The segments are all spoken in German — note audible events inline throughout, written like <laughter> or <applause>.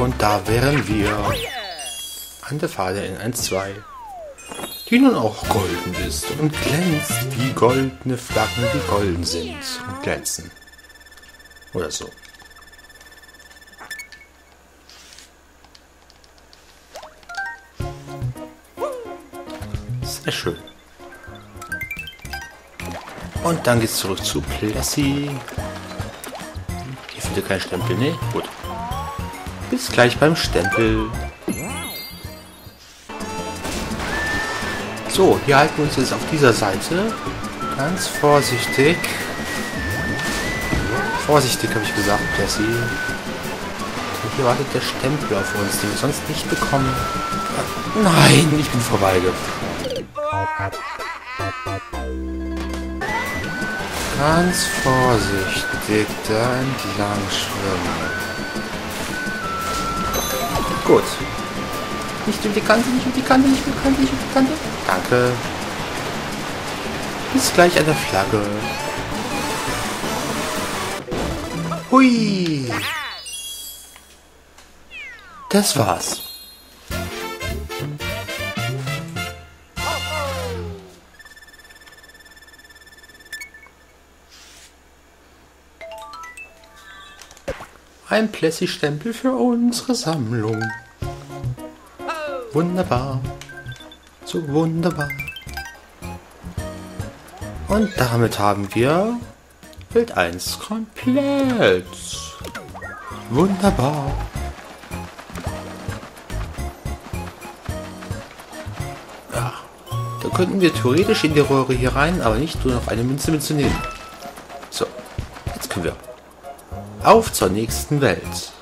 Und da wären wir an der Pfade in 1-2, die nun auch golden ist und glänzt wie goldene Flaggen, die golden sind und glänzen. Oder so. Sehr schön. Und dann geht's zurück zu Plessy. Hier findet kein Stempel, ne? Gut. Bis gleich beim Stempel. So, hier halten wir uns jetzt auf dieser Seite. Ganz vorsichtig. Vorsichtig, habe ich gesagt, Plessy. Und hier wartet der Stempel auf uns, den wir sonst nicht bekommen. Nein, ich bin vorbeigefahren. Ganz vorsichtig da entlang schwimmen. Gut. Nicht um die Kante, nicht um die Kante, nicht um die Kante, nicht um die Kante. Danke. Bis gleich an der Flagge. Hui. Das war's. Ein Plessy-Stempel für unsere Sammlung. Wunderbar. So wunderbar. Und damit haben wir Bild 1 komplett. Wunderbar. Ja, da könnten wir theoretisch in die Röhre hier rein, aber nicht nur noch eine Münze mitzunehmen. Auf zur nächsten Welt.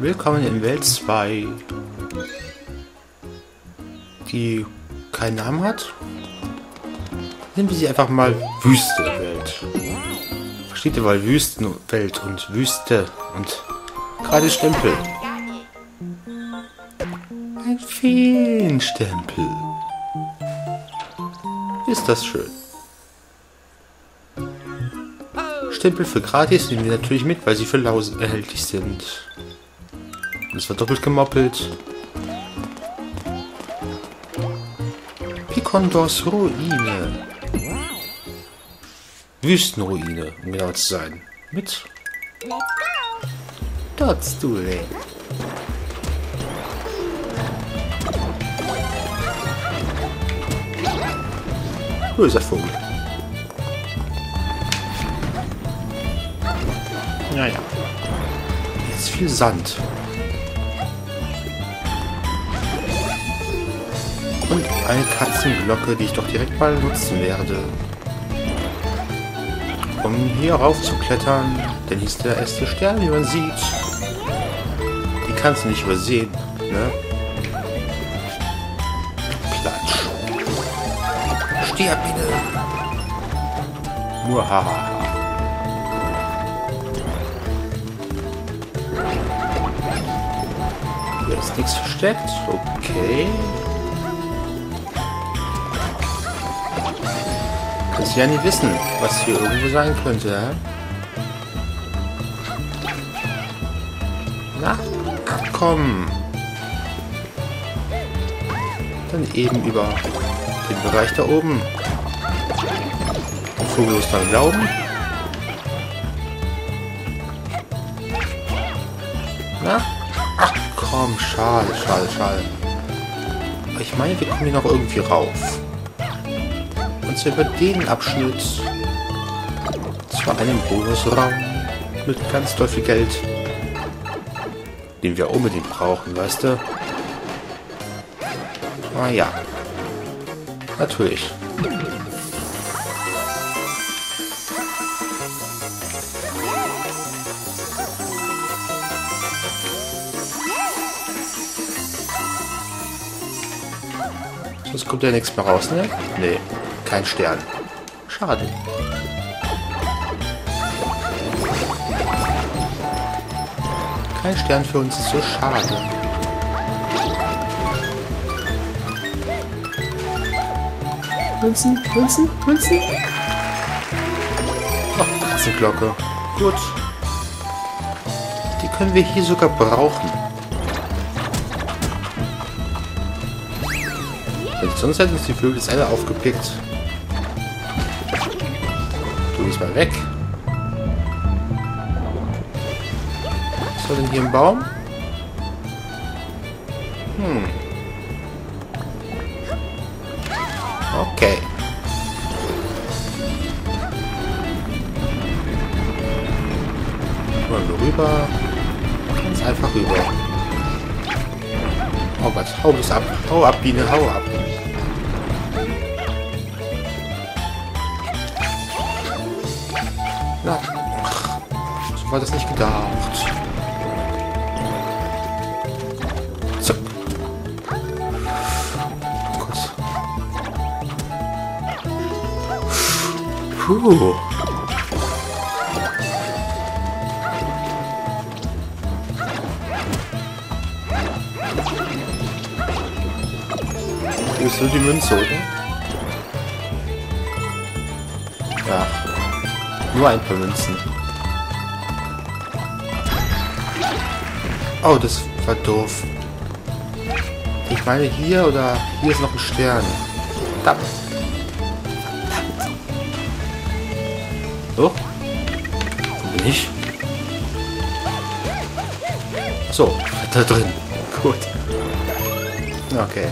Willkommen in Welt 2, die keinen Namen hat. Nehmen wir sie einfach mal Wüste Welt. Versteht ihr, weil Wüstenwelt und Wüste und gerade Stempel. Ein Feenstempel. Ist das schön. Stempel für gratis nehmen wir natürlich mit, weil sie für Laus erhältlich sind. Es wird doppelt gemoppelt. Pikondors Ruine. Wüstenruine, um genau zu sein. Mit Toadstool. Böser Vogel. Naja. Jetzt viel Sand. Und eine Katzenglocke, die ich doch direkt mal nutzen werde. Um hier rauf zu klettern, denn hier ist der erste Stern, wie man sieht. Die kannst du nicht übersehen, ne? Platsch. Stirb bitte! Muhaha. Hier ist nichts versteckt. Okay. Kannst ja nicht wissen, was hier irgendwo sein könnte, hä? Na, komm. Dann eben über den Bereich da oben. Der Vogel muss dann glauben. Na? Ach komm, schade, schade, schade. Ich meine, wir kommen hier noch irgendwie rauf. Zwar über den Abschnitt zu einem Bonusraum mit ganz doll viel Geld, den wir unbedingt brauchen, weißt du? Ah ja. Natürlich. Sonst kommt ja nichts mehr raus, ne? Nee, kein Stern. Schade. Kein Stern für uns ist so schade. Münzen, Münzen, Münzen. Oh, Glocke. Gut. Die können wir hier sogar brauchen. Sonst hätten uns die Vögel jetzt alle aufgepickt. Gehst mal weg. Was war denn hier im Baum? Hm. Okay. Mal so rüber. Ganz einfach rüber. Oh Gott, hau das ab. Hau ab, Biene, hau ab. War das nicht gedacht. So. Oh. Puh. Ist so die Münze, oder? Ja. Nur ein paar Münzen. Oh, das war doof. Ich meine hier oder hier ist noch ein Stern. Verdammt. So. Wo bin ich? So, da drin. Gut. Okay.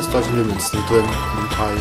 Ganz da viele Münzen drin im Teil.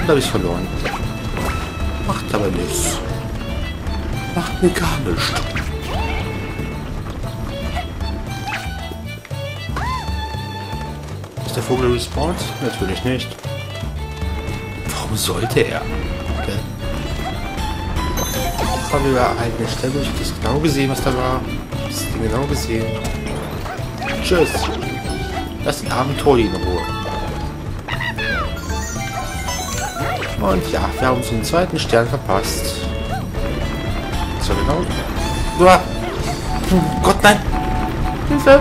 Und habe ich verloren. Macht aber nichts. Macht mir gar nichts. Ist der Vogel respawned? Natürlich nicht. Warum sollte er? Okay. Haben wir eine Stelle, ich das genau gesehen, was da war. Ding genau gesehen. Tschüss. Lass den armen Tori in Ruhe. Und ja, wir haben uns den zweiten Stern verpasst. So genau. Uah. Oh Gott, nein! Hilfe!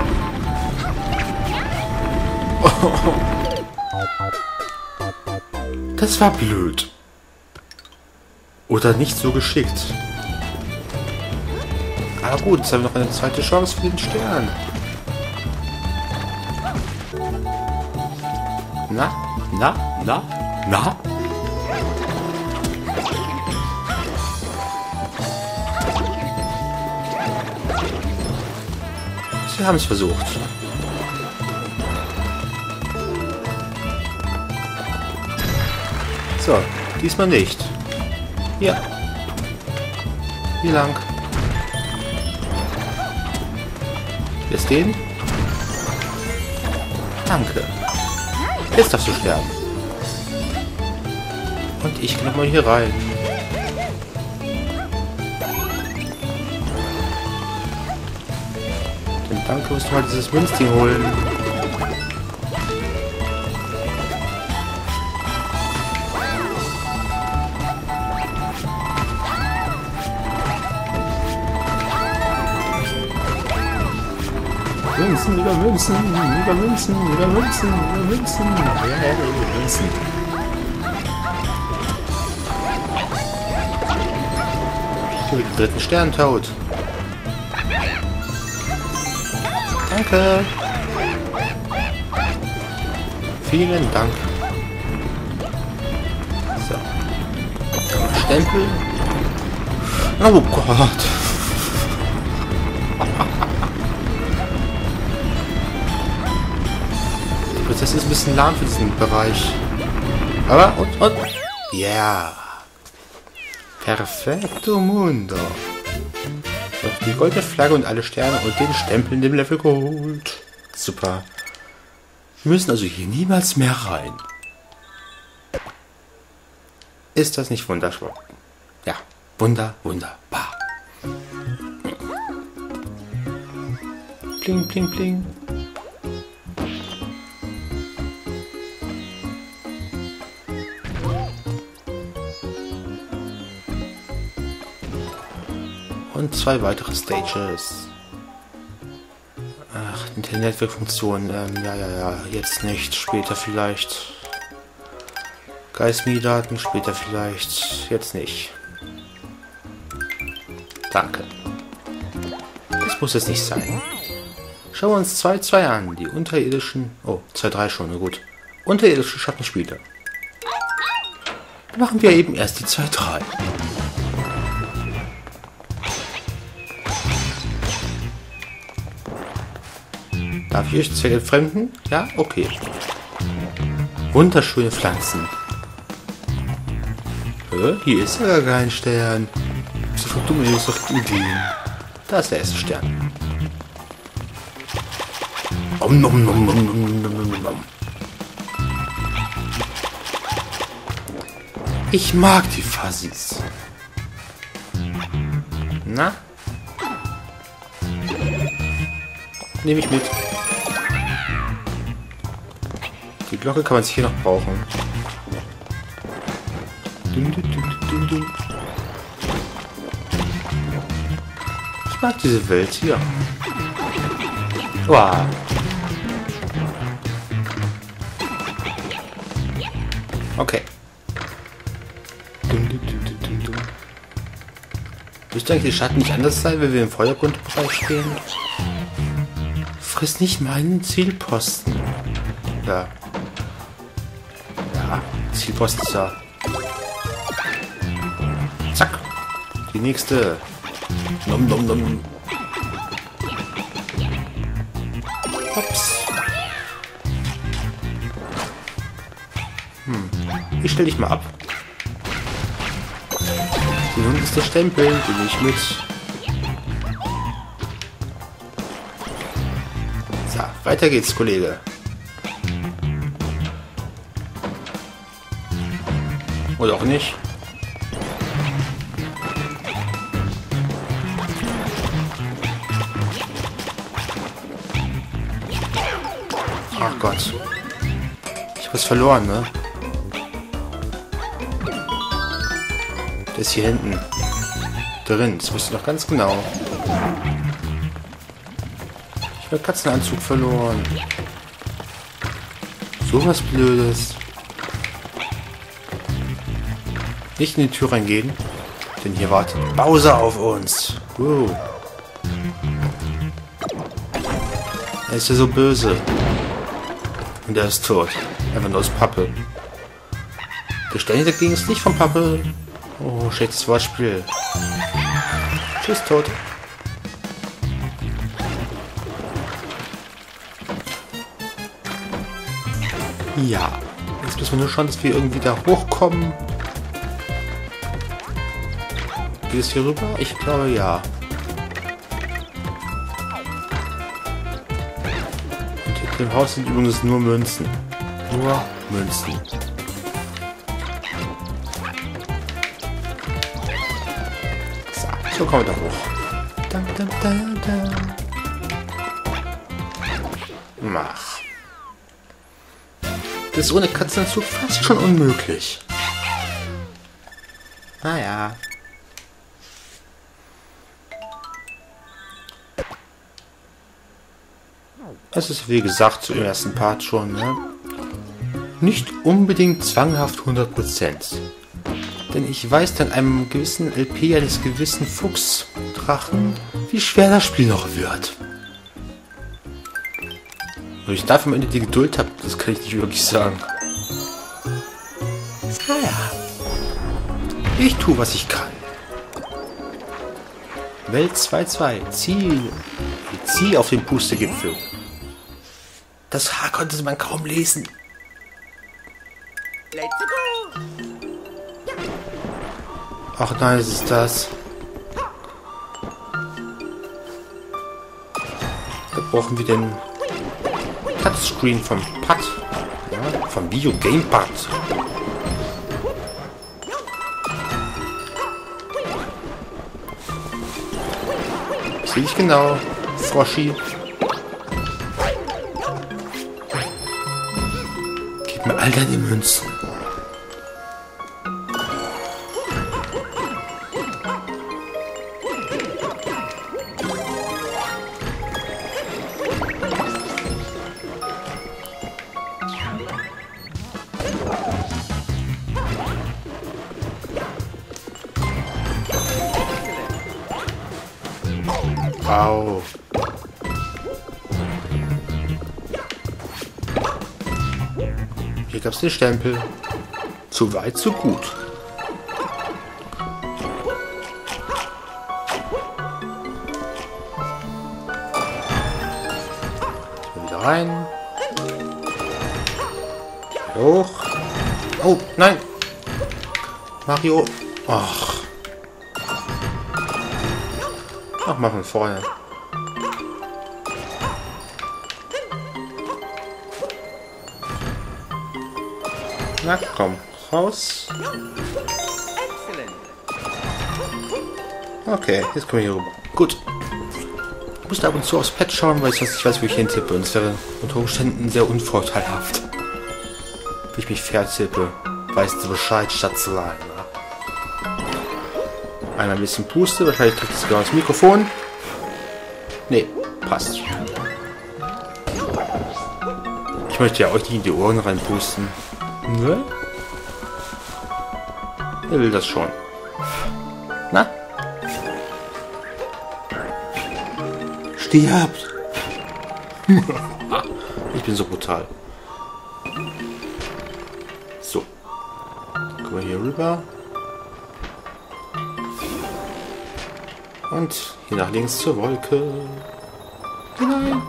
<laughs> Das war blöd. Oder nicht so geschickt. Aber gut, jetzt haben wir noch eine zweite Chance für den Stern. Na, na, na, na? Sie haben es versucht. So, diesmal nicht. Ja. Wie lang? Jetzt den? Danke. Jetzt darfst du sterben. Und ich gehe nochmal hier rein. Denn danke, musst du mal dieses Münzding holen. Münzen, über Münzen, über Münzen, über Münzen, über Münzen. Ja, ja, über Münzen. So, den dritten Stern tot. Danke. Vielen Dank. So. Stempel. Oh Gott. Das ist ein bisschen lahm für diesen Bereich. Aber, und, und. Ja. Yeah. Perfekto Mundo. So, die goldene Flagge und alle Sterne und den Stempel in dem Level geholt. Super. Wir müssen also hier niemals mehr rein. Ist das nicht wunderschön? Ja, wunder, wunderbar. Pling, pling, pling. Und zwei weitere Stages. Ach, der Netzwerkfunktion. Ähm, ja, ja, ja. Jetzt nicht. Später vielleicht. Geistmie-Daten. Später vielleicht. Jetzt nicht. Danke. Das muss es nicht sein. Schauen wir uns 2-2 an. Die unterirdischen... Oh, 2-3 schon. Na gut. Unterirdische Schattenspiele. Machen wir eben erst die 2-3. Darf ich euch zu entfremden? Ja? Okay. Wunderschöne Pflanzen. Hä? Hier ist ja gar kein Stern. So dumm ist doch Ideen. Da ist der erste Stern. Om nom nom nom nom nom nom nom. Ich mag die Fuzzies. Na? Nehme ich mit. Die Glocke kann man sich hier noch brauchen. Ich mag diese Welt hier. Wow. Okay. Müsste eigentlich die Schatten nicht anders sein, wenn wir im Vordergrundbereich stehen? Friss nicht meinen Zielposten. Ja. Ja, Zielposten ist ja. Zack. Die nächste. Nom nom nom. Ups. Hm. Ich stell dich mal ab. Nun ist der Stempel, den ich mit. So, weiter geht's, Kollege. Oder auch nicht. Ach Gott. Ich hab was verloren, ne? Der ist hier hinten. Drin. Das wusste ich noch ganz genau. Ich habe Katzenanzug verloren. So was Blödes. Nicht in die Tür reingehen, denn hier wartet Bowser auf uns. Wow. Er ist ja so böse. Und er ist tot. Einfach nur aus Pappe. Der Stein dagegen ist nicht von Pappe. Oh, schlechtes Wortspiel. Tschüss, tot. Ja. Jetzt müssen wir nur schauen, dass wir irgendwie da hochkommen. Geht es hier rüber? Ich glaube ja. Und hinter dem Haus sind übrigens nur Münzen. Nur Münzen. So, so kommen wir da hoch. Dum, dum, dum, dum. Mach. Das ist ohne Katzenanzug fast schon unmöglich. Naja. Es ist wie gesagt zu dem ersten Part schon, ne? Nicht unbedingt zwanghaft 100%. Denn ich weiß dann einem gewissen LP eines gewissen Fuchsdrachen, wie schwer das Spiel noch wird. Und ich dafür am Ende die Geduld habe, das kann ich nicht wirklich sagen. Naja. Ich tue, was ich kann. Welt 2-2. Ziel. Zieh auf den Pustegipfel. Das Haar konnte man kaum lesen. Ach nein, es ist das. Da brauchen wir den Touchscreen vom Pad. Ja, vom Video Game Pad. Sehe ich genau, Froschi. Gib mir Hier gab's den Stempel. Zu weit, zu gut. Wieder rein. Hoch. Oh, nein. Mario. Ach. Ach, mal von vorne. Na komm, raus. Okay, jetzt kommen wir hier rüber. Gut. Ich musste ab und zu aufs Pad schauen, weil ich sonst nicht weiß, wo ich hintippe. Und es wäre unter Umständen sehr unvorteilhaft. Wie ich mich vertippe. Weißt du Bescheid, Schatzelein. Einmal ein bisschen Puste. Wahrscheinlich kriegt es genau das Mikrofon. Nee, passt. Ich möchte ja euch nicht in die Ohren reinpusten. Ne? Wer will das schon? Na? Stirbt! <laughs> ich bin so brutal. So. Kommen wir hier rüber. Und hier nach links zur Wolke. Hinein.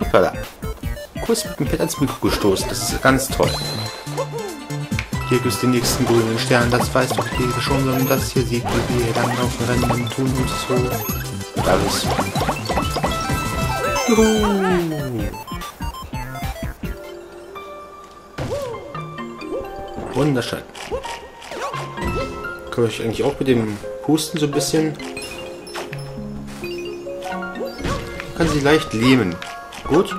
Hoppala. Kurz mit dem Pad ans Mikro gestoßen. Das ist ganz toll. Hier gibt es den nächsten grünen Stern. Das weiß doch jeder schon, sondern das hier sieht, wie wir dann auf Rennen tun und so. Und alles. Juhu. Wunderschön. Kann ich eigentlich auch mit dem Pusten so ein bisschen... Kann sie leicht lähmen. Gut.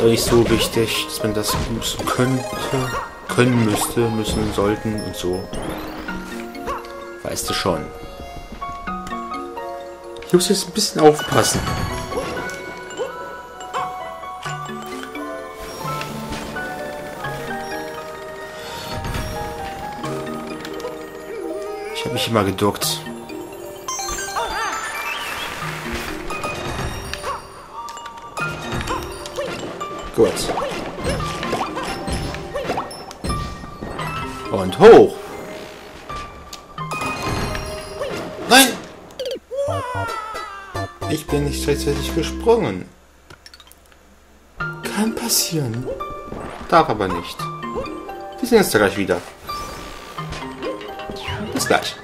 Ist nicht so wichtig, dass man das könnte, können müsste, müssen, sollten und so. Weißt du schon. Ich muss jetzt ein bisschen aufpassen. Ich habe mich immer geduckt. Gut. Und hoch. Nein! Ich bin nicht rechtzeitig gesprungen. Kann passieren. Darf aber nicht. Wir sehen uns da gleich wieder. Bis gleich.